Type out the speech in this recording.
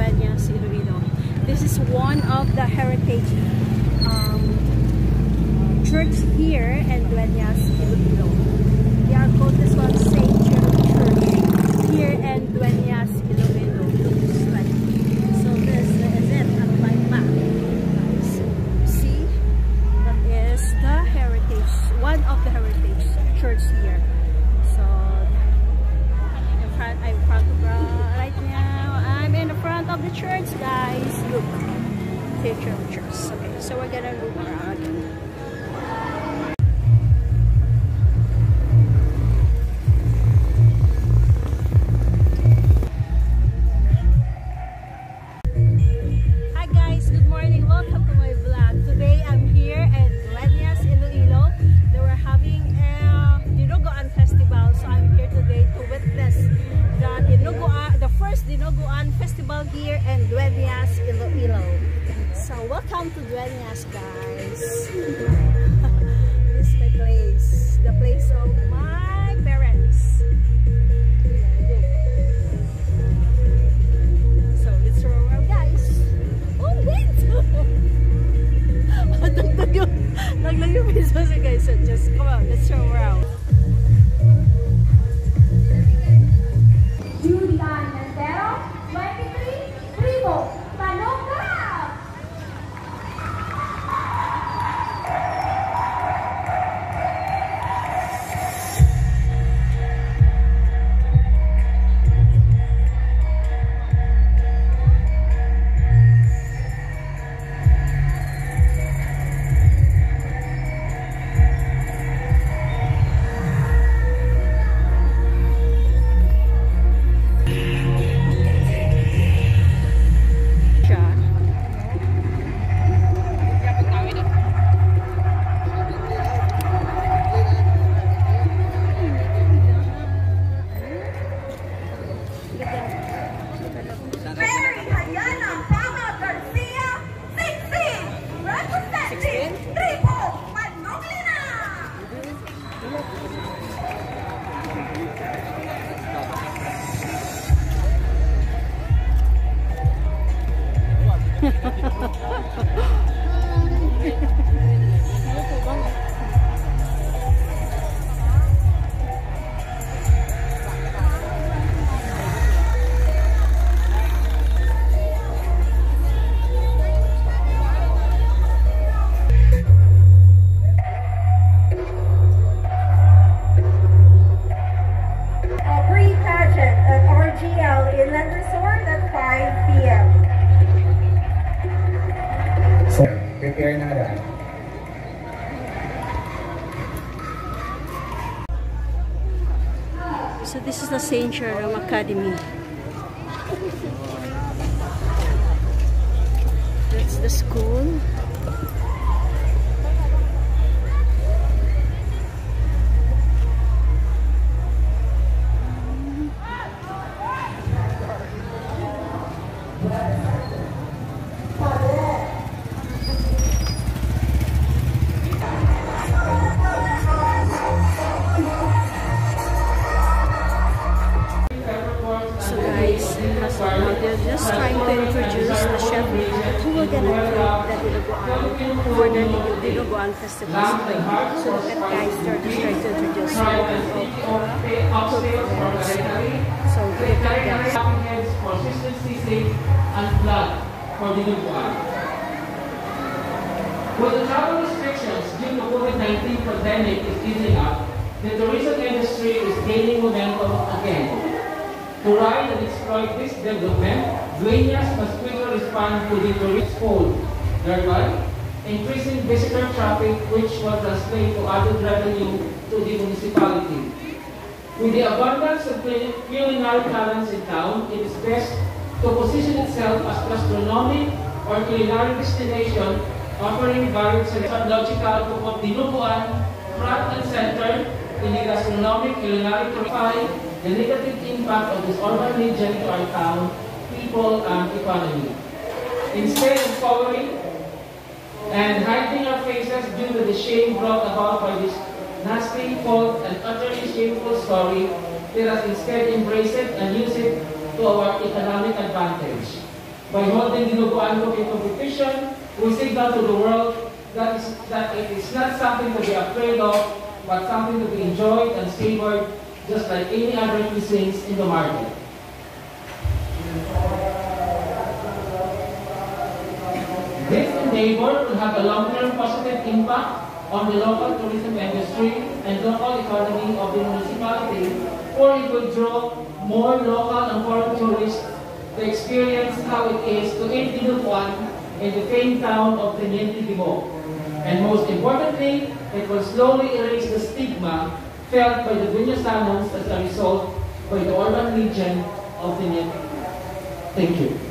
Dueñas Iloilo. This is one of the heritage um, church here in Dueñas Iloilo. They are called this one Saint Jerome Church here in Dueñas Iloilo. The church, guys. Look, picture of the church. Okay, so we're gonna look around. Dinuguan festival here in Dueñas, Iloilo. So welcome to Dueñas, guys. this is my place, the place of my parents. So this is the St. Jerome Academy. That's the school. So look at guys, they're just trying to introduce cook events. So look at guys. Heads consistency, and blood for the new one. With the travel restrictions due to COVID-19 pandemic is easing up, the tourism industry is gaining momentum again. To ride and exploit this development, Dueñas must quickly respond to the tourist pool, thereby increasing visitor traffic which will translate to added revenue to the municipality. With the abundance of culi- culinary talents in town, it is best to position itself as gastronomic or culinary destination offering varied logical put dinuguan front and center in the gastronomic culinary profile the negative impact of this urban region to our town, people, and economy. Instead of following and hiding our faces due to the shame brought about by this nasty, false, and utterly shameful story, let us instead embrace it and use it to our economic advantage. By holding the Dinuguan Cooking Competition, We signal to the world that, is, that it is not something to be afraid of, but something to be enjoyed and savored just like any other cuisines in the market. Endeavor will have a long-term positive impact on the local tourism industry and local economy of the municipality, for it will draw more local and foreign tourists to experience how it is to eat dinuguan in the famed town of Teniente Gimo. And most importantly, it will slowly erase the stigma felt by the Dueñasanos as a result by the urban region of Teniente. Thank you.